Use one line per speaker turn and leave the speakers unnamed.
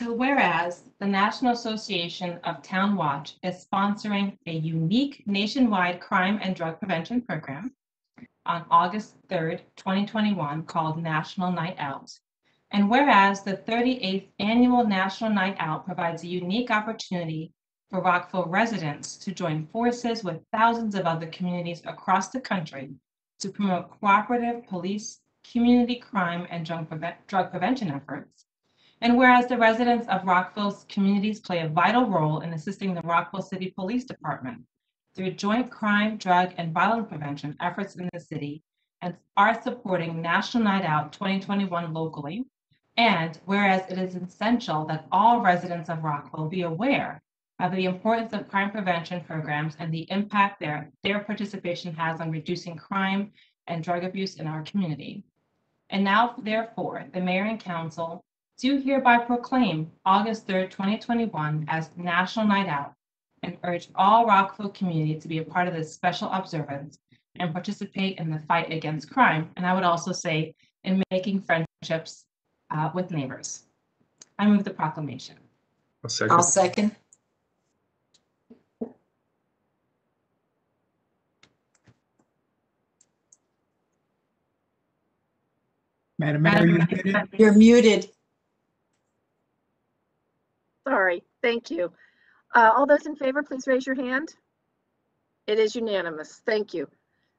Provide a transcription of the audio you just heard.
So whereas the National Association of Town Watch is sponsoring a unique nationwide crime and drug prevention program on August 3rd, 2021 called National Night Out. And whereas the 38th Annual National Night Out provides a unique opportunity for Rockville residents to join forces with thousands of other communities across the country to promote cooperative police, community crime, and drug drug prevention efforts. And whereas the residents of Rockville's communities play a vital role in assisting the Rockville City Police Department through joint crime, drug, and violence prevention efforts in the city and are supporting National Night Out 2021 locally. And whereas it is essential that all residents of Rockville be aware of the importance of crime prevention programs and the impact their, their participation has on reducing crime and drug abuse in our community. And now, therefore, the mayor and council do hereby proclaim August 3rd, 2021 as National Night Out and urge all Rockville community to be a part of this special observance and participate in the fight against crime. And I would also say in making friendships uh, with neighbors. I move the proclamation.
A second.
I'll second.
Madam Mayor, you're muted.
You're muted.
Sorry, thank you. Uh, All those in favor, please raise your hand. It is unanimous. Thank you.